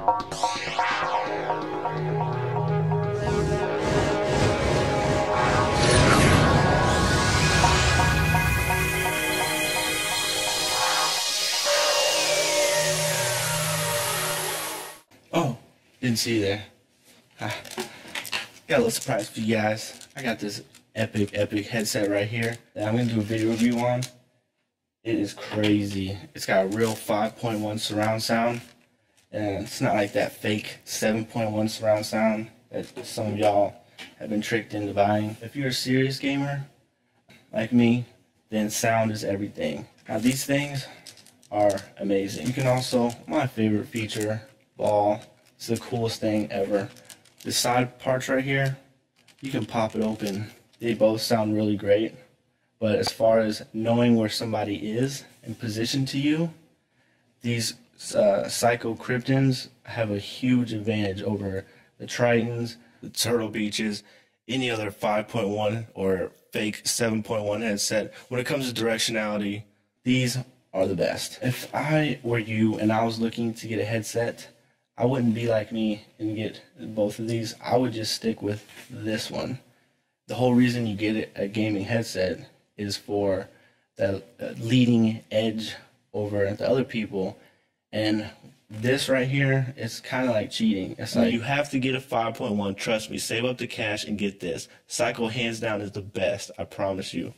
Oh, didn't see you there. Ah, got a little surprise for you guys. I got this epic, epic headset right here that I'm gonna do a video review on. It is crazy. It's got a real 5.1 surround sound, and it's not like that fake 7.1 surround sound that some of y'all have been tricked into buying. If you're a serious gamer like me, then sound is everything. Now these things are amazing. You can also, my favorite feature, ball, it's the coolest thing ever. The side parts right here, you can pop it open. They both sound really great. But as far as knowing where somebody is and position to you, these uh, Psyko Kryptons have a huge advantage over the Trittons, the Turtle Beaches, any other 5.1 or fake 7.1 headset. When it comes to directionality, these are the best. If I were you and I was looking to get a headset, I wouldn't be like me and get both of these. I would just stick with this one. The whole reason you get a gaming headset is for the leading edge over the other people. And this right here is kind of like cheating. It's like you have to get a 5.1. Trust me, save up the cash and get this. Psyko hands down is the best. I promise you.